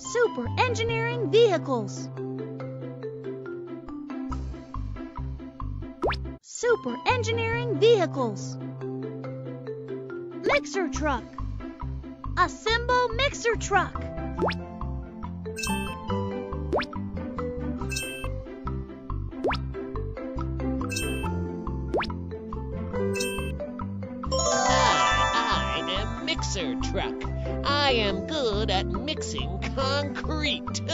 Super Engineering Vehicles. Super Engineering Vehicles. Mixer Truck. Assemble Mixer Truck. Mixer Truck. I am good at mixing concrete.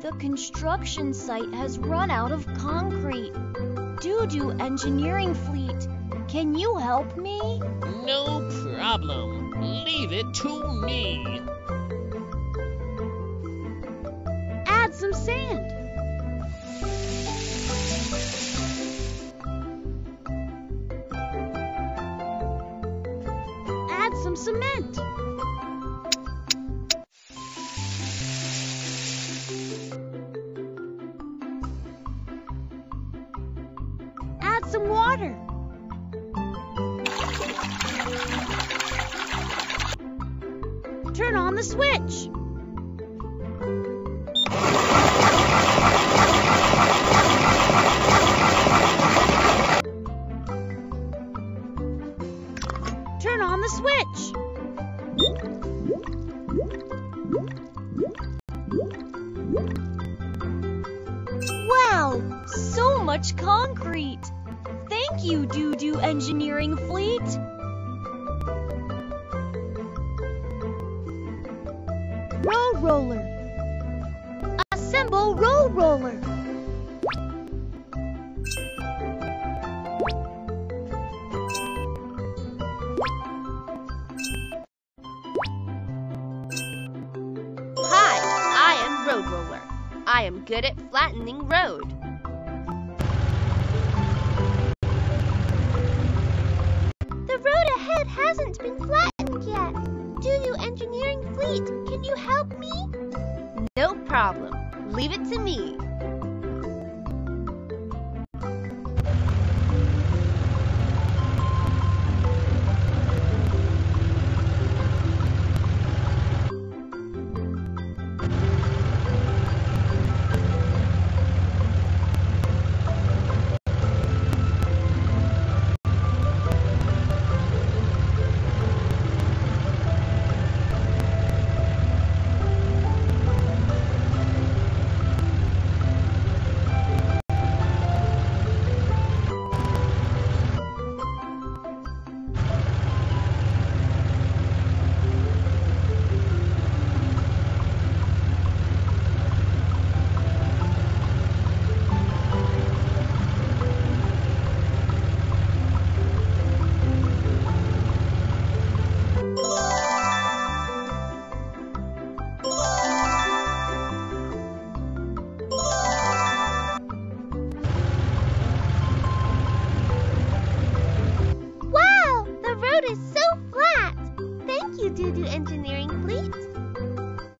The construction site has run out of concrete. Doo Doo Engineering Fleet, can you help me? no problem. Leave it to me. Add some sand. Some cement. Add some water. Turn on the switch. The switch. Wow, so much concrete. Thank you, Doo Doo Engineering Fleet. Road roller. Assemble road roller. I am good at flattening road. The road ahead hasn't been flattened yet. Doo Engineering Fleet, can you help me? No problem. Leave it to me.